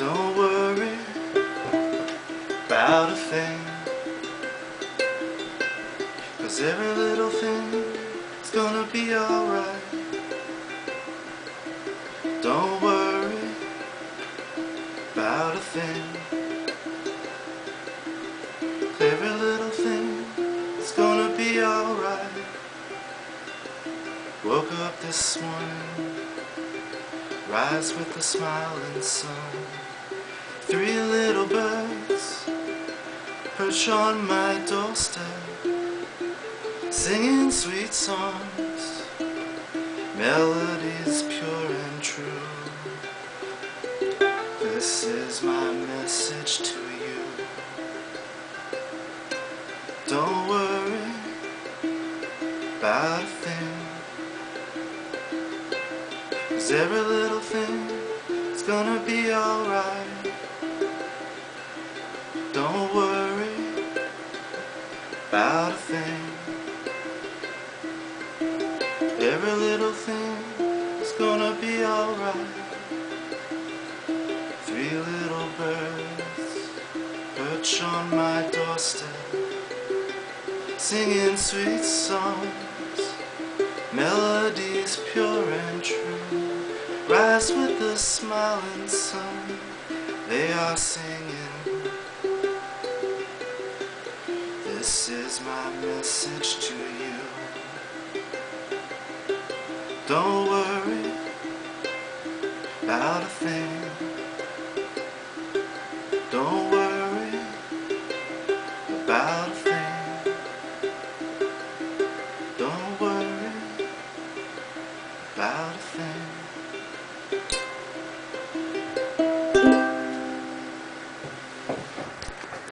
Don't worry about a thing. Cause every little thing is gonna be alright. Don't worry about a thing. Every little thing is gonna be alright. Woke up this morning Rise with the smiling sun. On my doorstep, singing sweet songs, melodies pure and true. This is my message to you. Don't worry about a thing. Cause every little thing is gonna be alright. Don't worry about a thing. Every little thing is gonna be alright. Three little birds perch on my doorstep, singing sweet songs, melodies pure and true. Rise with the smiling sun, they are singing. This is my message to you. Don't worry about a thing. Don't worry about a thing. Don't worry about a thing.